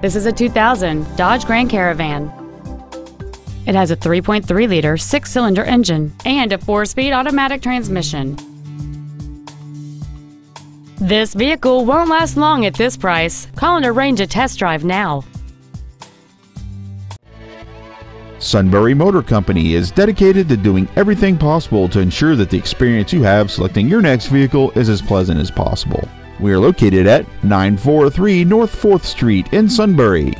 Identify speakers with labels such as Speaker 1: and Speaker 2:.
Speaker 1: This is a 2000 Dodge Grand Caravan. It has a 3.3-liter six-cylinder engine and a four-speed automatic transmission. This vehicle won't last long at this price. Call and arrange a test drive now.
Speaker 2: Sunbury Motor Company is dedicated to doing everything possible to ensure that the experience you have selecting your next vehicle is as pleasant as possible. We are located at 943 North 4th Street in Sunbury.